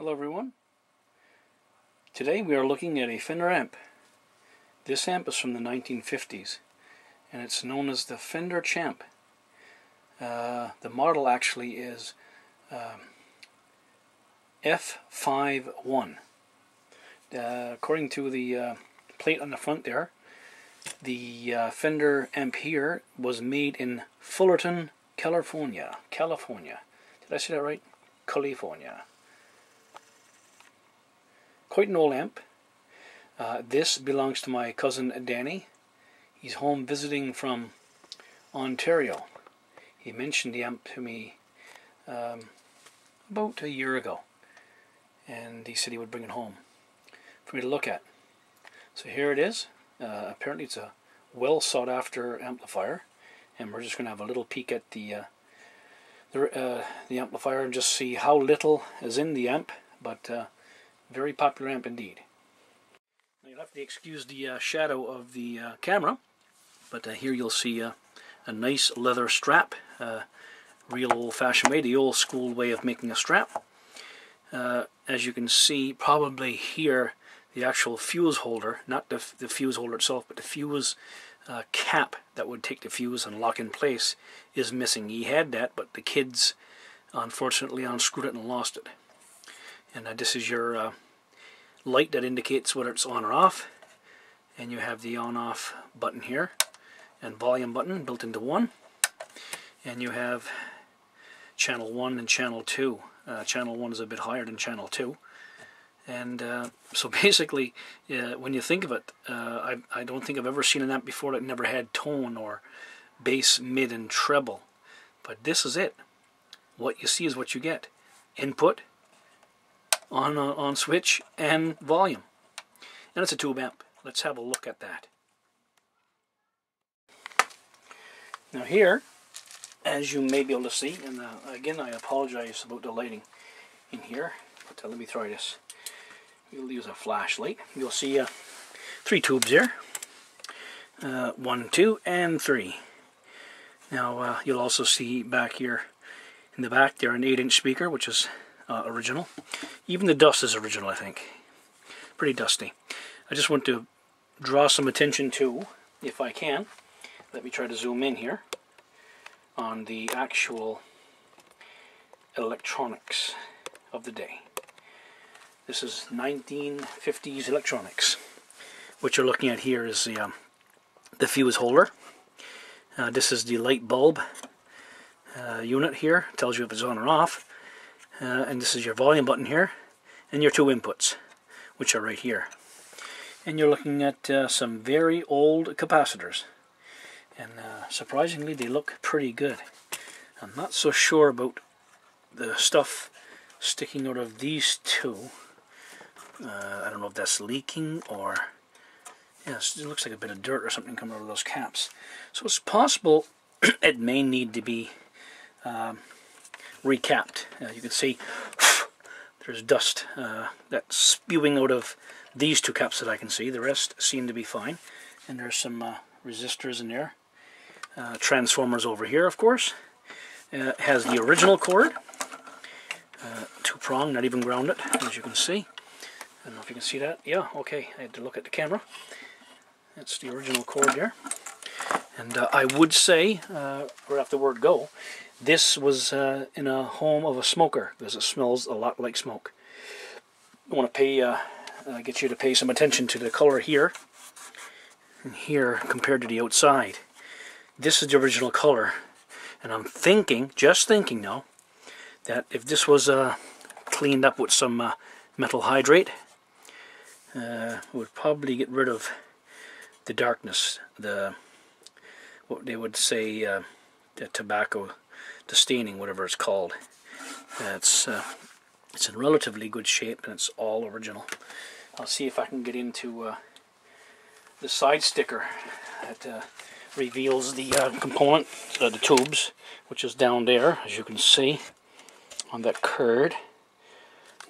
Hello everyone. Today we are looking at a Fender amp. This amp is from the 1950s and it's known as the Fender Champ. Uh, the model actually is um, F51. Uh, according to the uh, plate on the front there, the uh, Fender amp here was made in Fullerton, California. California. Did I say that right? California quite an old amp. Uh, this belongs to my cousin Danny. He's home visiting from Ontario. He mentioned the amp to me um, about a year ago, and he said he would bring it home for me to look at. So here it is. Uh, apparently, it's a well sought after amplifier, and we're just going to have a little peek at the uh, the, uh, the amplifier and just see how little is in the amp, but uh, very popular amp indeed. Now you'll have to excuse the uh, shadow of the uh, camera, but uh, here you'll see uh, a nice leather strap, uh, real old-fashioned way, the old school way of making a strap. Uh, as you can see, probably here, the actual fuse holder, not the, the fuse holder itself, but the fuse cap that would take the fuse and lock in place is missing. He had that, but the kids unfortunately unscrewed it and lost it and uh, this is your uh, light that indicates whether it's on or off. And you have the on off button here and volume button built into one. And you have channel 1 and channel 2 uh, channel 1 is a bit higher than channel 2 and uh, so basically uh, when you think of it uh, I, I don't think I've ever seen an amp before that never had tone or bass mid and treble. But this is it. What you see is what you get. Input on, uh, on switch and volume. And it's a tube amp. Let's have a look at that. Now here, as you may be able to see, and uh, again I apologize about the lighting in here, but uh, let me try this. We'll use a flashlight. You'll see uh, three tubes here. Uh, one, two, and three. Now uh, you'll also see back here in the back there an 8 inch speaker which is uh, original. Even the dust is original, I think. Pretty dusty. I just want to draw some attention to, if I can, let me try to zoom in here, on the actual electronics of the day. This is 1950s electronics. What you're looking at here is the, um, the fuse holder. Uh, this is the light bulb uh, unit here. tells you if it's on or off. Uh, and this is your volume button here and your two inputs which are right here. And you're looking at uh, some very old capacitors. And uh, surprisingly they look pretty good. I'm not so sure about the stuff sticking out of these two. Uh, I don't know if that's leaking or yes it looks like a bit of dirt or something coming out of those caps. So it's possible it may need to be um, recapped. Uh, you can see there's dust uh, that's spewing out of these two caps that I can see. The rest seem to be fine. And there's some uh, resistors in there. Uh, transformers over here, of course. Uh, has the original cord. Uh, two-prong, not even grounded, as you can see. I don't know if you can see that. Yeah, okay. I had to look at the camera. That's the original cord there. And I would say, right off the word go, this was uh, in a home of a smoker because it smells a lot like smoke. I want to pay, uh, uh, get you to pay some attention to the color here and here compared to the outside. This is the original color, and I'm thinking, just thinking now, that if this was uh, cleaned up with some uh, methyl hydrate, uh, would probably get rid of the darkness, the what they would say uh, the tobacco the staining, whatever it's called. it's uh, it's in relatively good shape and it's all original. I'll see if I can get into uh, the side sticker that uh, reveals the uh, component, uh, the tubes, which is down there, as you can see, on that curd.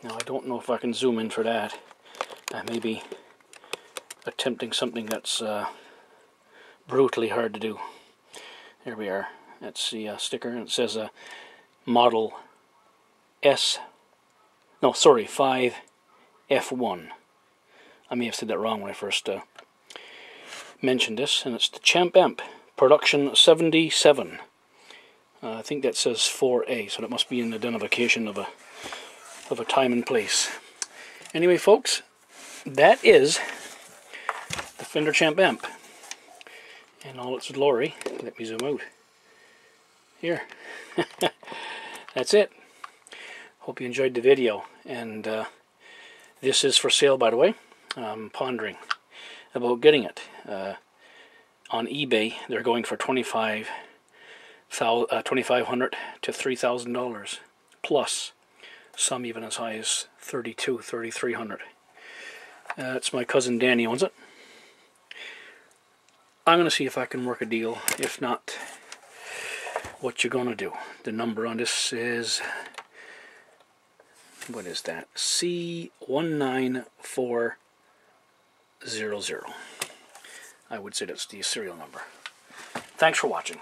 Now I don't know if I can zoom in for that. I may be attempting something that's uh, brutally hard to do. Here we are. That's the uh, sticker, and it says uh, Model S No, sorry, 5F1. I may have said that wrong when I first uh, mentioned this, and it's the Champ Amp Production 77. Uh, I think that says 4A, so that must be an identification of a of a time and place. Anyway, folks, that is the Fender Champ Amp in all its glory. Let me zoom out. Here. That's it. Hope you enjoyed the video. And uh, this is for sale, by the way. I'm pondering about getting it. Uh, on eBay, they're going for 25 uh, 2,500 to $3,000 plus some even as high as 32 3300 uh, That's my cousin Danny owns it. I'm going to see if I can work a deal. If not, what you're going to do. The number on this is, what is that? C19400. I would say that's the serial number. Thanks for watching.